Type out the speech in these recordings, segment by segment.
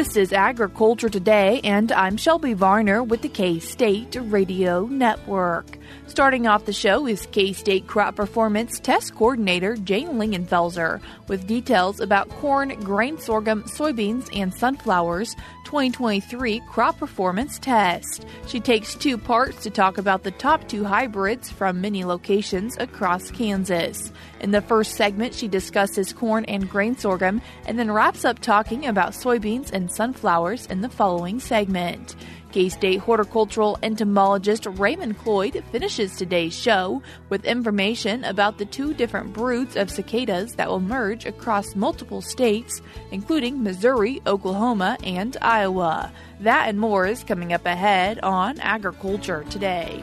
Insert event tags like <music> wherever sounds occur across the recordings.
This is Agriculture Today, and I'm Shelby Varner with the K State Radio Network. Starting off the show is K State Crop Performance Test Coordinator Jane Lingenfelser with details about corn, grain sorghum, soybeans, and sunflowers 2023 Crop Performance Test. She takes two parts to talk about the top two hybrids from many locations across Kansas. In the first segment, she discusses corn and grain sorghum and then wraps up talking about soybeans and sunflowers in the following segment. State horticultural entomologist Raymond Cloyd finishes today's show with information about the two different broods of cicadas that will merge across multiple states, including Missouri, Oklahoma, and Iowa. That and more is coming up ahead on Agriculture Today.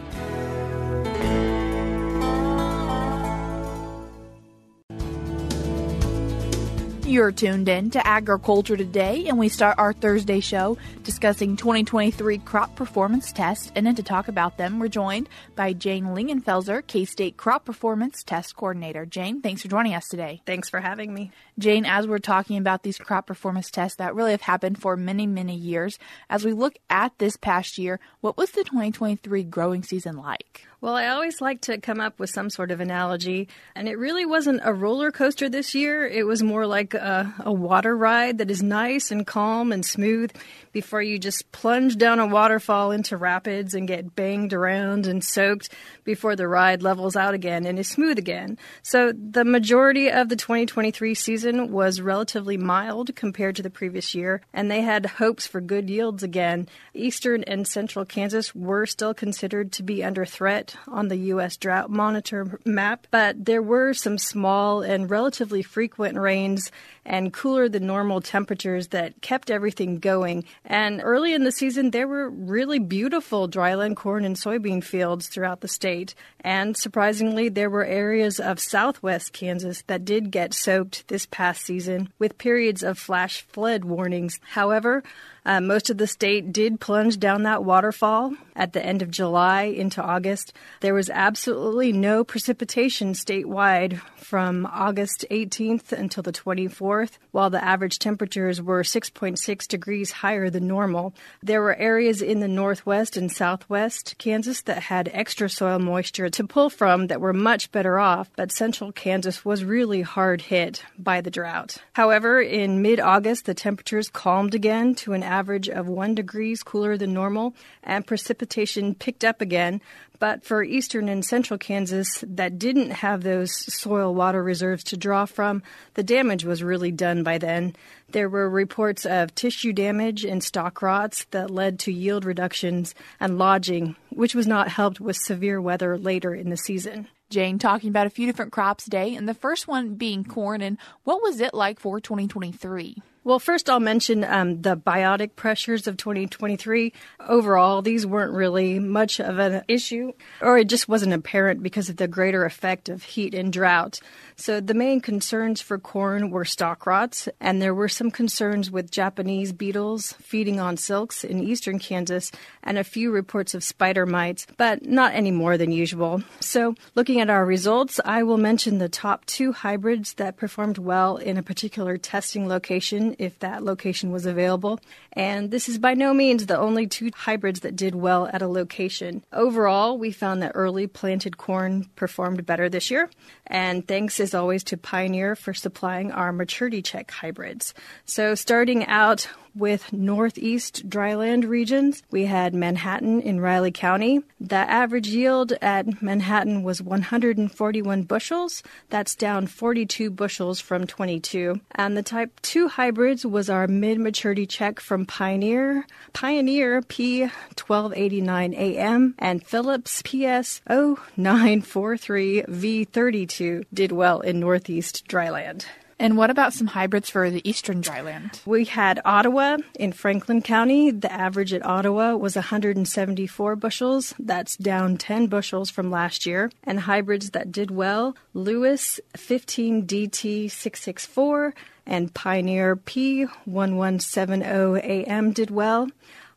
You're tuned in to Agriculture Today, and we start our Thursday show discussing 2023 crop performance tests. And then to talk about them, we're joined by Jane Lingenfelser, K State Crop Performance Test Coordinator. Jane, thanks for joining us today. Thanks for having me. Jane, as we're talking about these crop performance tests that really have happened for many, many years, as we look at this past year, what was the 2023 growing season like? Well, I always like to come up with some sort of analogy, and it really wasn't a roller coaster this year. It was more like a, a, water ride that is nice and calm and smooth before you just plunge down a waterfall into rapids and get banged around and soaked before the ride levels out again and is smooth again. So the majority of the 2023 season was relatively mild compared to the previous year, and they had hopes for good yields again. Eastern and central Kansas were still considered to be under threat on the U.S. Drought Monitor map, but there were some small and relatively frequent rains and cooler than normal temperatures that kept everything going. And early in the season, there were really beautiful dryland corn and soybean fields throughout the state. And surprisingly, there were areas of southwest Kansas that did get soaked this past season with periods of flash flood warnings. However, uh, most of the state did plunge down that waterfall at the end of July into August. There was absolutely no precipitation statewide from August 18th until the 24th, while the average temperatures were 6.6 degrees higher than normal. There were areas in the northwest and southwest Kansas that had extra soil moisture to pull from that were much better off, but central Kansas was really hard hit by the drought. However, in mid August, the temperatures calmed again to an average of 1 degrees cooler than normal, and precipitation picked up again, but for eastern and central Kansas that didn't have those soil water reserves to draw from, the damage was really done by then. There were reports of tissue damage and stalk rots that led to yield reductions and lodging, which was not helped with severe weather later in the season. Jane talking about a few different crops today, and the first one being corn. And what was it like for 2023? Well, first I'll mention um, the biotic pressures of 2023. Overall, these weren't really much of an issue, or it just wasn't apparent because of the greater effect of heat and drought. So the main concerns for corn were stalk rots, and there were some concerns with Japanese beetles feeding on silks in eastern Kansas, and a few reports of spider mites, but not any more than usual. So looking at our results, I will mention the top two hybrids that performed well in a particular testing location, if that location was available. And this is by no means the only two hybrids that did well at a location. Overall, we found that early planted corn performed better this year, and thanks as always to Pioneer for supplying our maturity check hybrids. So starting out with northeast dryland regions. We had Manhattan in Riley County. The average yield at Manhattan was 141 bushels. That's down 42 bushels from 22. And the type 2 hybrids was our mid maturity check from Pioneer, Pioneer P1289AM, and Phillips PS 0943V32 did well in northeast dryland. And what about some hybrids for the eastern dryland? We had Ottawa in Franklin County. The average at Ottawa was 174 bushels. That's down 10 bushels from last year. And hybrids that did well Lewis 15DT664 and Pioneer P1170AM did well.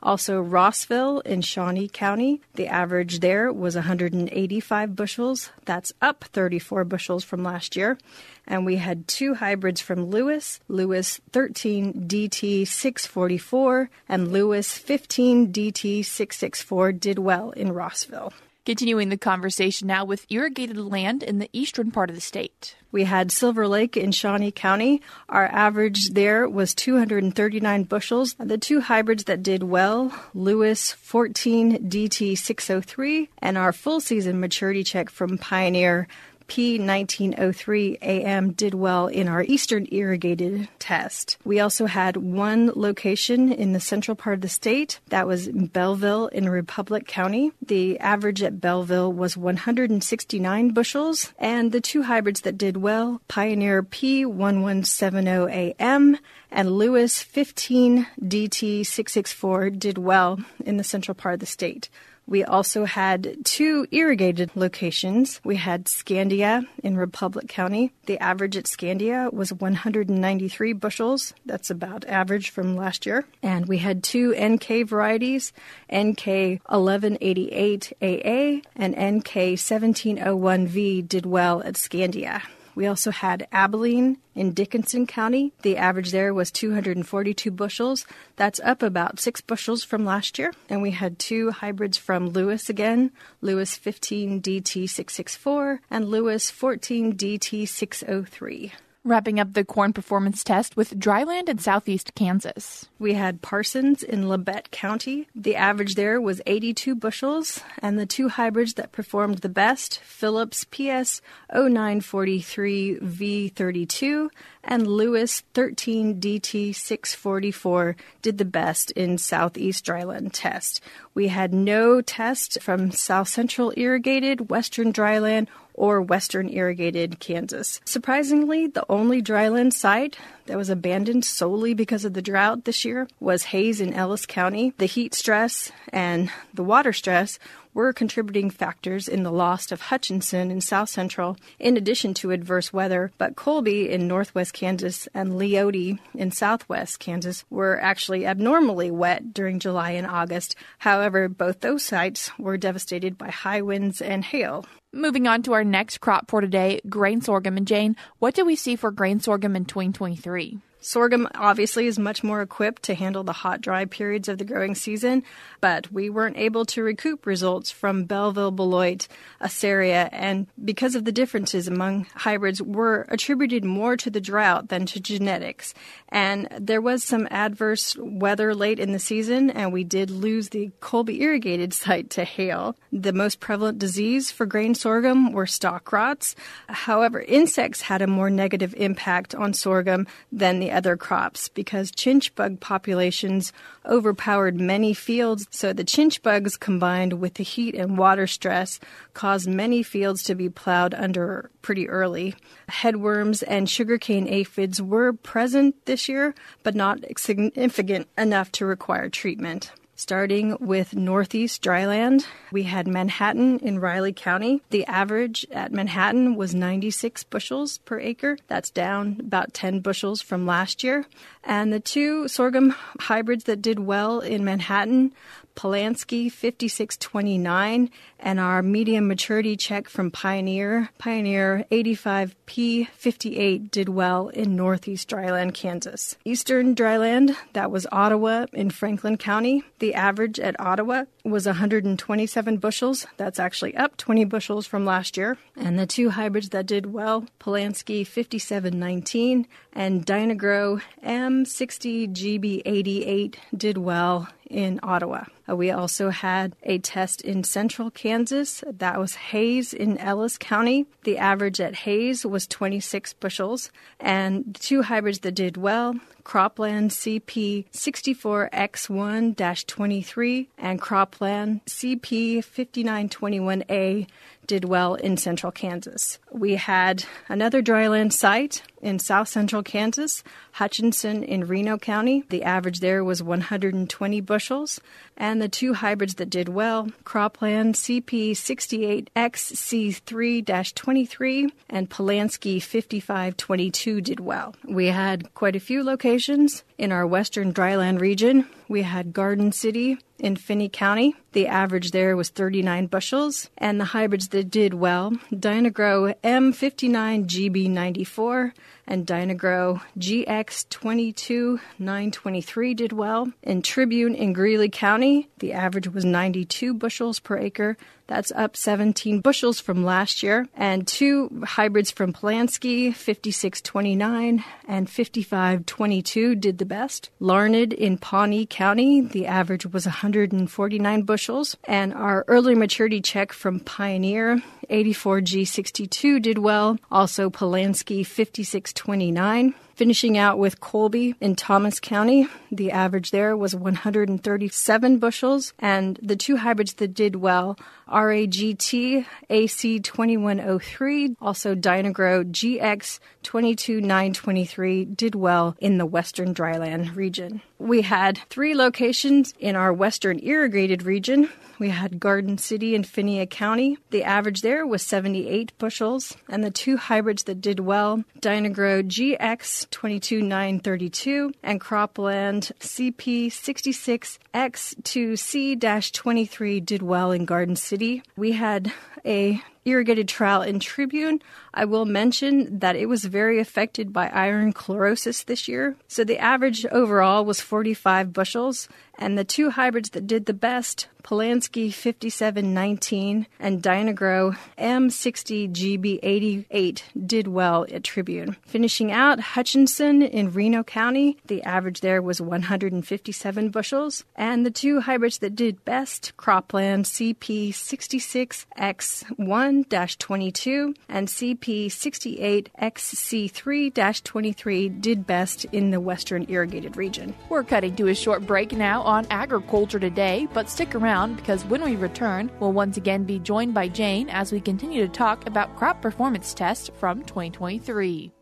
Also, Rossville in Shawnee County, the average there was 185 bushels. That's up 34 bushels from last year. And we had two hybrids from Lewis, Lewis 13 DT 644 and Lewis 15 DT 664 did well in Rossville. Continuing the conversation now with irrigated land in the eastern part of the state. We had Silver Lake in Shawnee County. Our average there was 239 bushels. The two hybrids that did well, Lewis 14 DT 603 and our full season maturity check from Pioneer P1903 AM did well in our eastern irrigated test. We also had one location in the central part of the state. That was Belleville in Republic County. The average at Belleville was 169 bushels. And the two hybrids that did well, Pioneer P1170 AM and Lewis 15 DT 664 did well in the central part of the state. We also had two irrigated locations. We had Scandia in Republic County. The average at Scandia was 193 bushels. That's about average from last year. And we had two NK varieties, NK 1188AA and NK 1701V did well at Scandia. We also had Abilene in Dickinson County. The average there was 242 bushels. That's up about six bushels from last year. And we had two hybrids from Lewis again Lewis 15 DT 664 and Lewis 14 DT 603. Wrapping up the corn performance test with dryland in southeast Kansas. We had Parsons in Labette County. The average there was 82 bushels, and the two hybrids that performed the best Phillips PS 0943 V32 and Lewis 13 DT 644 did the best in Southeast Dryland test. We had no test from South Central Irrigated, Western Dryland, or Western Irrigated Kansas. Surprisingly, the only dryland site that was abandoned solely because of the drought this year was Hays in Ellis County. The heat stress and the water stress were contributing factors in the loss of Hutchinson in south central, in addition to adverse weather. But Colby in northwest Kansas and Leoti in southwest Kansas were actually abnormally wet during July and August. However, both those sites were devastated by high winds and hail. Moving on to our next crop for today, grain sorghum. And Jane, what do we see for grain sorghum in 2023? Sorghum obviously is much more equipped to handle the hot, dry periods of the growing season, but we weren't able to recoup results from Belleville, Beloit, Assaria, and because of the differences among hybrids were attributed more to the drought than to genetics. And there was some adverse weather late in the season, and we did lose the Colby irrigated <laughs> site to hail. The most prevalent disease for grain sorghum were stalk rots. However, insects had a more negative impact on sorghum than the other crops because chinch bug populations overpowered many fields. So the chinch bugs combined with the heat and water stress caused many fields to be plowed under pretty early. Headworms and sugarcane aphids were present this year, but not significant enough to require treatment. Starting with Northeast Dryland, we had Manhattan in Riley County. The average at Manhattan was 96 bushels per acre. That's down about 10 bushels from last year. And the two sorghum hybrids that did well in Manhattan Polansky 5629 and our medium maturity check from Pioneer. Pioneer 85P58 did well in northeast dryland, Kansas. Eastern dryland, that was Ottawa in Franklin County. The average at Ottawa was 127 bushels. That's actually up 20 bushels from last year. And the two hybrids that did well, Polansky 5719 and Dynagrow M60GB88 did well in Ottawa. Uh, we also had a test in central Kansas. That was Hays in Ellis County. The average at Hays was 26 bushels. And the two hybrids that did well Cropland CP 64X1 23 and Cropland CP 5921A did well in central Kansas. We had another dryland site in south central Kansas, Hutchinson in Reno County. The average there was 120 bushels. And the two hybrids that did well, Cropland CP68XC3 23 and Polansky 5522 did well. We had quite a few locations in our western dryland region we had Garden City in Finney County. The average there was 39 bushels. And the hybrids that did well Dynagrow M59GB94 and Dynagrow GX22923 did well. In Tribune in Greeley County, the average was 92 bushels per acre. That's up 17 bushels from last year. And two hybrids from Polansky, 5629 and 5522, did the best. Larned in Pawnee County, the average was 149 bushels. And our early maturity check from Pioneer, 84G62, did well. Also, Polansky, 5629. Finishing out with Colby in Thomas County, the average there was 137 bushels, and the two hybrids that did well, RAGT AC2103, also Dynagrow GX 22923, did well in the western dryland region. We had three locations in our western irrigated region. We had Garden City and Finney County. The average there was 78 bushels, and the two hybrids that did well, Dynagrow GX 22932 and Cropland CP 66X2C 23 did well in Garden City. We had a irrigated trial in Tribune, I will mention that it was very affected by iron chlorosis this year. So the average overall was 45 bushels, and the two hybrids that did the best, Polansky 5719 and Dynagrow M60GB88, did well at Tribune. Finishing out, Hutchinson in Reno County, the average there was 157 bushels, and the two hybrids that did best, Cropland CP66X1 22 and CP68XC3 23, did best in the western irrigated region. We're cutting to a short break now on Agriculture Today, but stick around because when we return, we'll once again be joined by Jane as we continue to talk about crop performance tests from 2023.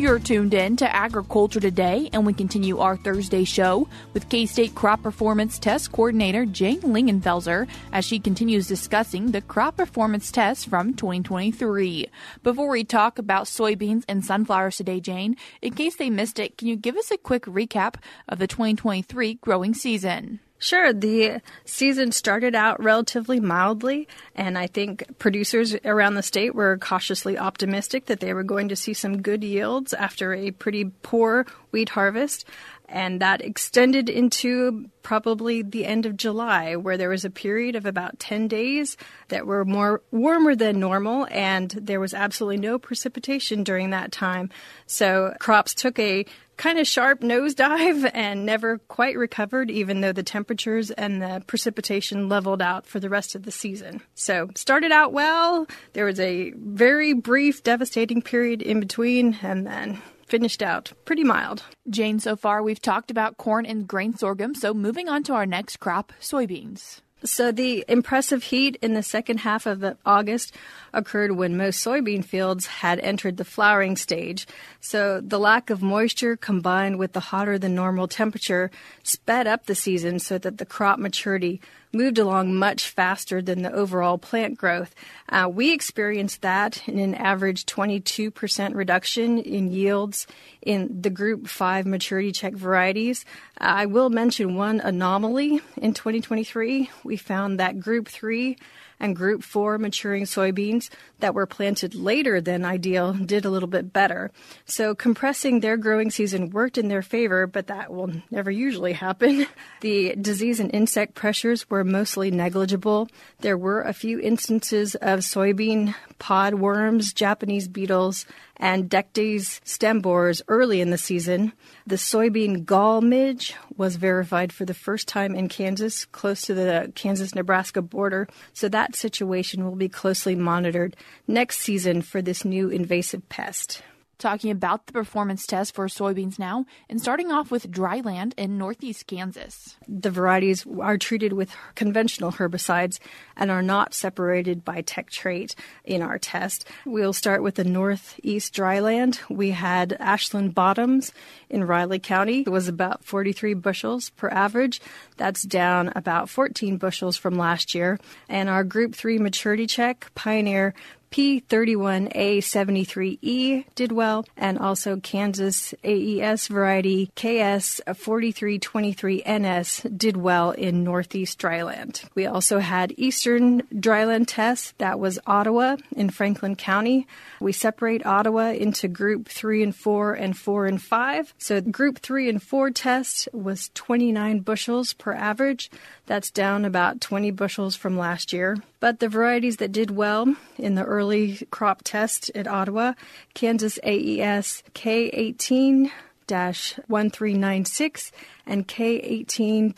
You're tuned in to Agriculture Today, and we continue our Thursday show with K State Crop Performance Test Coordinator Jane Lingenfelser as she continues discussing the crop performance tests from 2023. Before we talk about soybeans and sunflowers today, Jane, in case they missed it, can you give us a quick recap of the 2023 growing season? Sure. The season started out relatively mildly, and I think producers around the state were cautiously optimistic that they were going to see some good yields after a pretty poor wheat harvest. And that extended into probably the end of July, where there was a period of about 10 days that were more warmer than normal, and there was absolutely no precipitation during that time. So crops took a kind of sharp nosedive <laughs> and never quite recovered, even though the temperatures and the precipitation leveled out for the rest of the season. So, started out well. There was a very brief, devastating period in between, and then finished out pretty mild. Jane, so far we've talked about corn and grain sorghum, so moving on to our next crop, soybeans. So the impressive heat in the second half of August occurred when most soybean fields had entered the flowering stage. So the lack of moisture combined with the hotter than normal temperature sped up the season so that the crop maturity moved along much faster than the overall plant growth. Uh, we experienced that in an average 22% reduction in yields in the Group 5 maturity check varieties. Uh, I will mention one anomaly in 2023. We found that Group 3 and Group 4 maturing soybeans that were planted later than ideal did a little bit better. So compressing their growing season worked in their favor, but that will never usually happen. <laughs> The disease and insect pressures were mostly negligible. There were a few instances of soybean pod worms, Japanese beetles, and Dectes stem borers early in the season. The soybean gall midge was verified for the first time in Kansas, close to the Kansas Nebraska border. So that situation will be closely monitored next season for this new invasive pest talking about the performance test for soybeans now and starting off with dryland in northeast Kansas. The varieties are treated with conventional herbicides and are not separated by tech trait in our test. We'll start with the northeast dryland. We had Ashland Bottoms in Riley County. It was about 43 bushels per average. That's down about 14 bushels from last year. And our Group 3 maturity check, Pioneer P31A73E did well, and also Kansas AES variety KS4323NS did well in Northeast dryland. We also had Eastern dryland tests. That was Ottawa in Franklin County. We separate Ottawa into group three and four and four and five. So group three and four test was 29 bushels per average. That's down about 20 bushels from last year. But the varieties that did well in the early crop test at Ottawa, Kansas AES K18 1396 and K18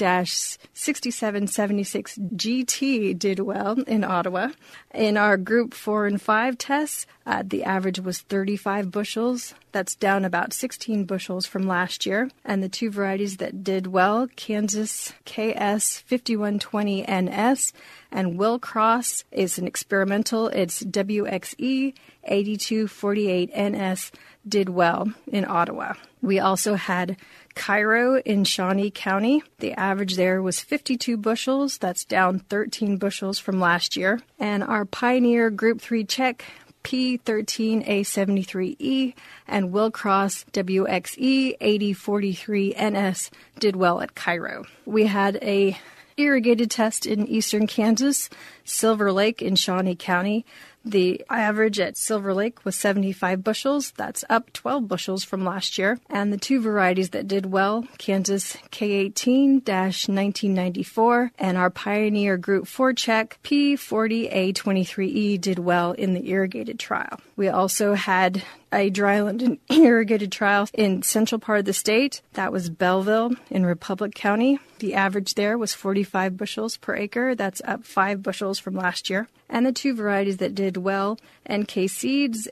6776 GT did well in Ottawa. In our group 4 and 5 tests, uh, the average was 35 bushels. That's down about 16 bushels from last year. And the two varieties that did well Kansas KS 5120NS and Willcross is an experimental. It's WXE 8248NS did well in Ottawa. We also had Cairo in Shawnee County. The average there was 52 bushels. That's down 13 bushels from last year. And our Pioneer Group 3 check P13A73E and Willcross WXE 8043NS did well at Cairo. We had a irrigated test in eastern Kansas, Silver Lake in Shawnee County. The average at Silver Lake was 75 bushels. That's up 12 bushels from last year. And the two varieties that did well Kansas K18 1994 and our Pioneer Group 4 check P40A23E did well in the irrigated trial. We also had a dryland and <laughs> irrigated trial in central part of the state. That was Belleville in Republic County. The average there was 45 bushels per acre. That's up 5 bushels from last year. And the two varieties that did well, NK Seeds,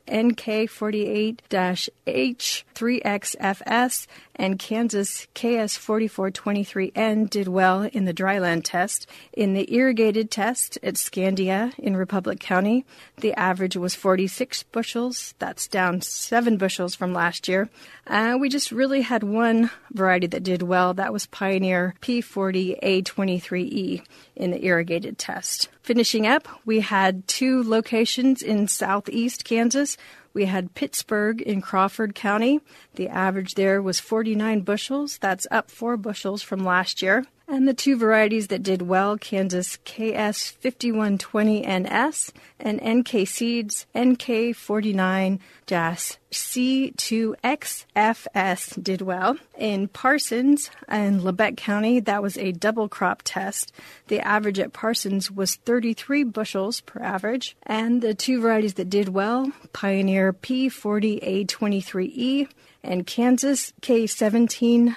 NK48-H3XFS, and Kansas KS4423N did well in the dryland test. In the irrigated test at Scandia in Republic County, the average was 46 bushels. That's down 7 bushels from last year. Uh, we just really had one variety that did well. That was Pioneer P40A23E in the irrigated test. Finishing up, we had two locations in southeast Kansas. We had Pittsburg in Crawford County. The average there was 49 bushels. That's up four bushels from last year. And the two varieties that did well, Kansas KS 5120NS and NK Seeds NK49 C2XFS did well. In Parsons and Labette County, that was a double crop test. The average at Parsons was 33 bushels per average. And the two varieties that did well, Pioneer P40A23E and Kansas K17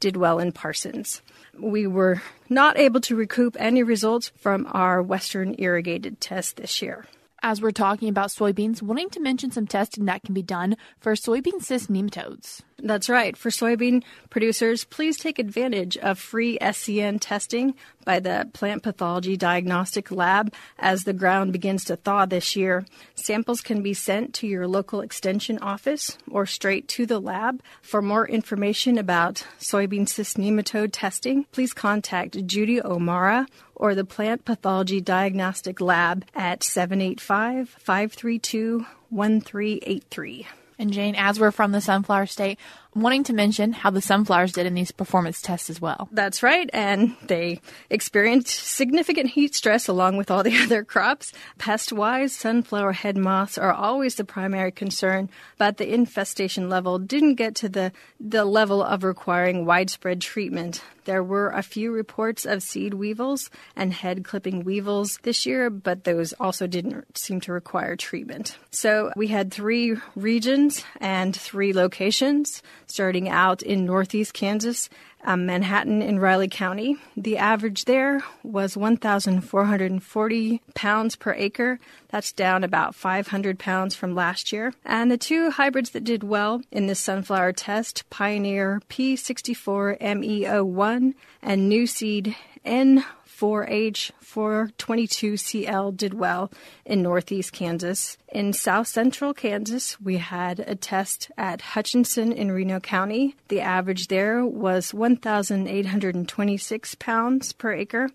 did well in Parsons. We were not able to recoup any results from our Western irrigated test this year. As we're talking about soybeans, wanting to mention some testing that can be done for soybean cyst nematodes. That's right. For soybean producers, please take advantage of free SCN testing by the Plant Pathology Diagnostic Lab as the ground begins to thaw this year. Samples can be sent to your local extension office or straight to the lab. For more information about soybean cyst nematode testing, please contact Judy O'Mara or the Plant Pathology Diagnostic Lab at 785 532 1383. And Jane, as we're from the sunflower state, wanting to mention how the sunflowers did in these performance tests as well. That's right. And they experienced significant heat stress along with all the <laughs> other crops. Pest wise, sunflower head moths are always the primary concern, but the infestation level didn't get to the, the level of requiring widespread treatment. There were a few reports of seed weevils and head clipping weevils this year, but those also didn't seem to require treatment. So we had three regions and three locations, starting out in northeast Kansas um, Manhattan in Riley County. The average there was 1,440 pounds per acre. That's down about 500 pounds from last year. And the two hybrids that did well in this sunflower test Pioneer P64MEO1 and Nuseed N 4H 422CL did well in northeast Kansas. In south central Kansas, we had a test at Hutchinson in Reno County. The average there was 1,826 pounds per acre.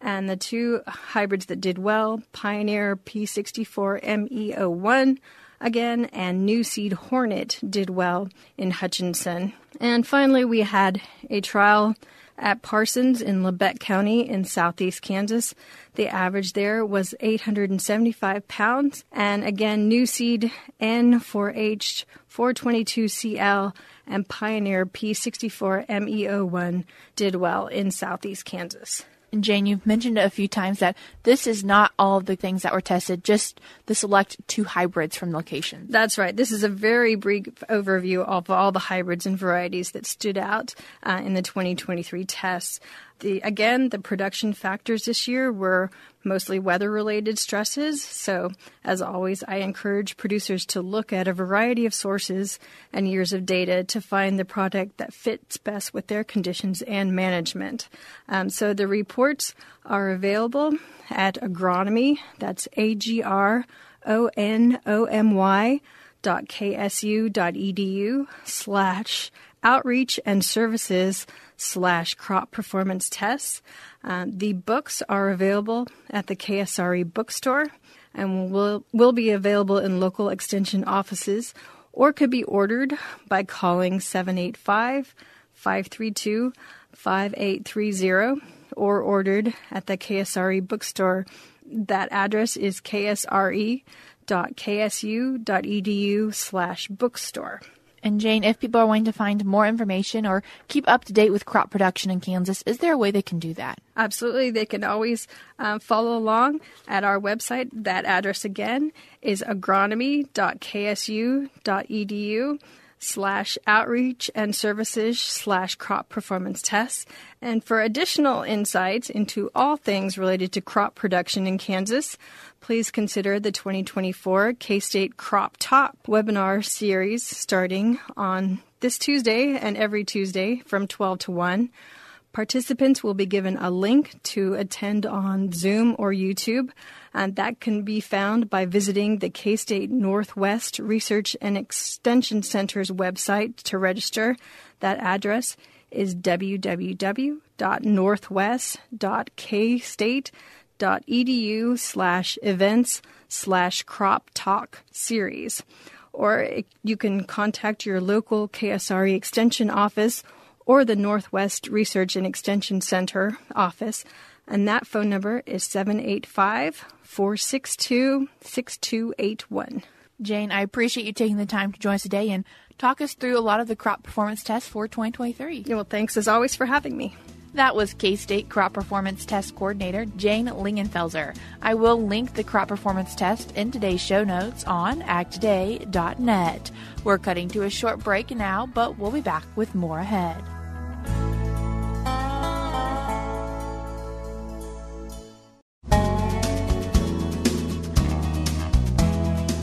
And the two hybrids that did well Pioneer P64MEO1 again, and Nuseed Hornet did well in Hutchinson. And finally, we had a trial at Parsons in Labette County in southeast Kansas. The average there was 875 pounds. And again, Nuseed N4H 422CL and Pioneer P64MEO1 did well in southeast Kansas. And Jane, you've mentioned a few times that this is not all of the things that were tested, just the select two hybrids from locations. That's right. This is a very brief overview of all the hybrids and varieties that stood out uh, in the 2023 tests. The, again, the production factors this year were mostly weather related stresses. So, as always, I encourage producers to look at a variety of sources and years of data to find the product that fits best with their conditions and management. Um, so, the reports are available at agronomy, that's A G R O N O M Y dot ksu.edu slash outreach and services slash crop performance tests. Um, the books are available at the KSRE bookstore and will, will be available in local extension offices or could be ordered by calling 785 532 5830 or ordered at the KSRE bookstore. That address is ksre.ksu.edu slash bookstore. And Jane, if people are wanting to find more information or keep up to date with crop production in Kansas, is there a way they can do that? Absolutely. They can always um, follow along at our website. That address again is agronomy.ksu.edu slash outreach and services slash crop performance tests. And for additional insights into all things related to crop production in Kansas, please consider the 2024 K State Crop Talk webinar series starting on this Tuesday and every Tuesday from 12 to 1. Participants will be given a link to attend on Zoom or YouTube, and that can be found by visiting the K State Northwest Research and Extension Center's website to register. That address is www.northwest.kstate.edu slash events slash crop talk series. Or you can contact your local KSRE Extension office or the Northwest Research and Extension Center office, and that phone number is 785 462 6281. Jane, I appreciate you taking the time to join us today and talk us through a lot of the crop performance tests for 2023. Yeah, well, thanks as always for having me. That was K State Crop Performance Test Coordinator Jane Lingenfelser. I will link the crop performance test in today's show notes on agtoday.net. We're cutting to a short break now, but we'll be back with more ahead.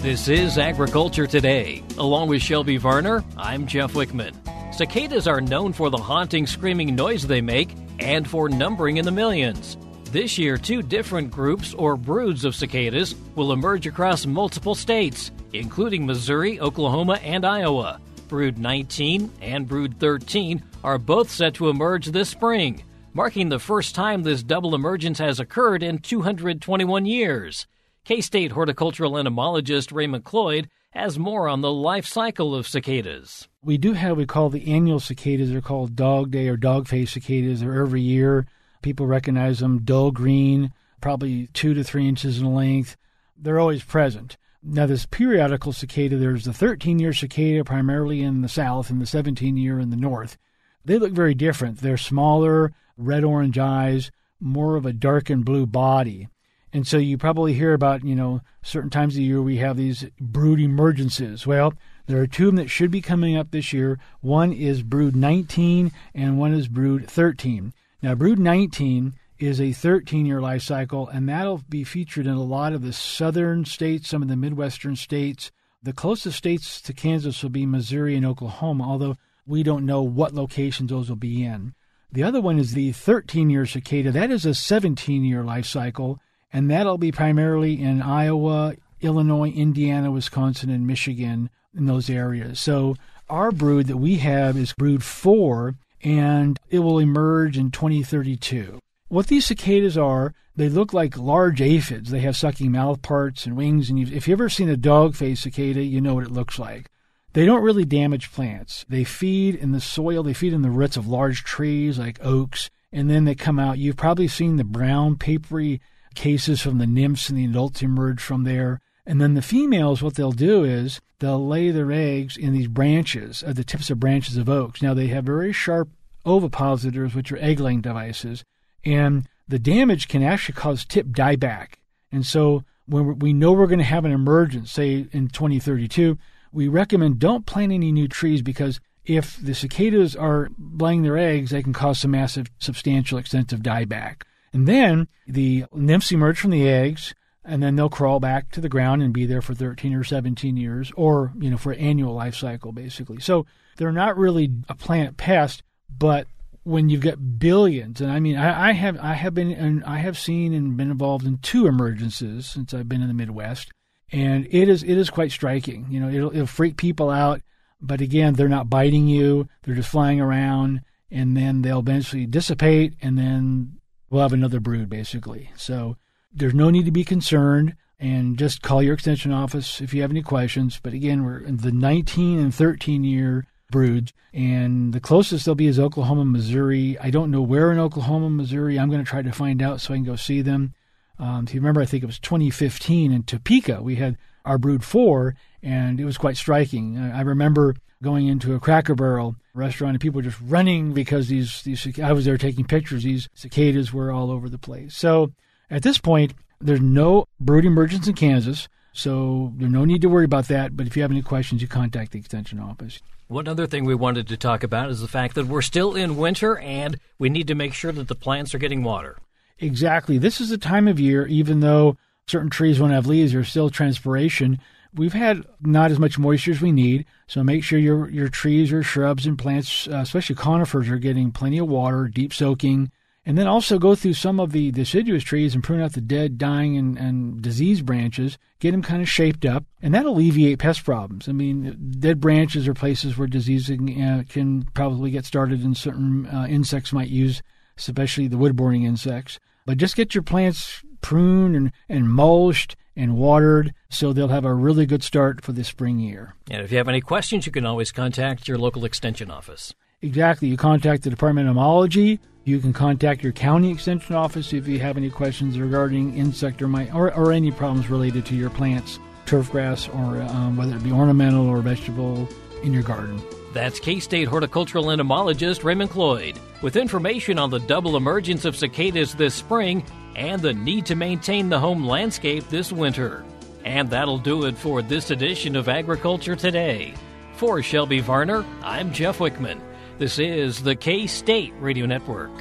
This is Agriculture Today. Along with Shelby Varner, I'm Jeff Wickman. Cicadas are known for the haunting, screaming noise they make and for numbering in the millions. This year, two different groups or broods of cicadas will emerge across multiple states, including Missouri, Oklahoma, and Iowa. Brood 19 and Brood 13 are both set to emerge this spring, marking the first time this double emergence has occurred in 221 years. K State horticultural entomologist Ray Cloyd has more on the life cycle of cicadas. We do have we call the annual cicadas. They're called dog day or dog face cicadas. They're every year. People recognize them dull green, probably two to three inches in length. They're always present. Now, this periodical cicada, there's the 13 year cicada primarily in the south and the 17 year in the north. They look very different. They're smaller, red orange eyes, more of a dark and blue body. And so you probably hear about, you know, certain times of the year we have these brood emergences. Well, there are two of them that should be coming up this year. One is brood 19 and one is brood 13. Now, brood 19 is a 13 year life cycle, and that'll be featured in a lot of the southern states, some of the Midwestern states. The closest states to Kansas will be Missouri and Oklahoma, although we don't know what locations those will be in. The other one is the 13 year cicada. That is a 17 year life cycle, and that'll be primarily in Iowa, Illinois, Indiana, Wisconsin, and Michigan in those areas. So our brood that we have is brood four, and it will emerge in 2032. what these cicadas are, they look like large aphids. They have sucking mouth parts and wings. And if you've ever seen a dog face cicada, you know what it looks like. They don't really damage plants. They feed in the soil, they feed in the roots of large trees like oaks, and then they come out. You've probably seen the brown, papery cases from the nymphs and the adults emerge from there. And then the females, what they'll do is they'll lay their eggs in these branches, at the tips of branches of oaks. Now, they have very sharp ovipositors, which are egg laying devices, and the damage can actually cause tip dieback. And so, when we know we're going to have an emergence, say in 2032, we recommend don't plant any new trees because if the cicadas are laying their eggs, they can cause some massive, substantial, extensive dieback. And then the nymphs emerge from the eggs, and then they'll crawl back to the ground and be there for 13 or 17 years, or, you know, for annual life cycle, basically. So they're not really a plant pest, but when you've got billions, and I mean, I, I have, I have been, and I have seen and been involved in two emergences since I've been in the Midwest, and it is, it is quite striking. You know, it'll, it'll freak people out, but again, they're not biting you; they're just flying around, and then they'll eventually dissipate, and then we'll have another brood, basically. So there's no need to be concerned and just call your extension office if you have any questions. But again, we're in the 19 and 13 year broods, and the closest they'll be is Oklahoma, Missouri. I don't know where in Oklahoma, Missouri. I'm going to try to find out so I can go see them. Um, if you remember, I think it was 2015 in Topeka, we had our brood four, and it was quite striking. I, I remember going into a Cracker Barrel restaurant and people were just running because these these I was there taking pictures. These cicadas were all over the place. So at this point, there's no brood emergence in Kansas, so there's no need to worry about that. But if you have any questions, you contact the Extension office. One other thing we wanted to talk about is the fact that we're still in winter and we need to make sure that the plants are getting water. Exactly. This is the time of year, even though certain trees won't have leaves, there's still transpiration. We've had not as much moisture as we need, so make sure your your trees or shrubs and plants, uh, especially conifers, are getting plenty of water, deep soaking, and then also go through some of the deciduous trees and prune out the dead, dying, and, and diseased branches, get them kind of shaped up, and that alleviate pest problems. I mean, dead branches are places where disease uh, can probably get started, and certain uh, insects might use, especially the wood boring insects. But just get your plants pruned and, and mulched and watered so they'll have a really good start for the spring year. And if you have any questions, you can always contact your local extension office. Exactly. You contact the Department of Entomology you can contact your county extension office if you have any questions regarding insect or, mite, or, or any problems related to your plants, turf grass, or um, whether it be ornamental or vegetable in your garden. That's K State horticultural entomologist Raymond Cloyd with information on the double emergence of cicadas this spring and the need to maintain the home landscape this winter. And that'll do it for this edition of Agriculture Today. For Shelby Varner, I'm Jeff Wickman. This is the K State Radio Network.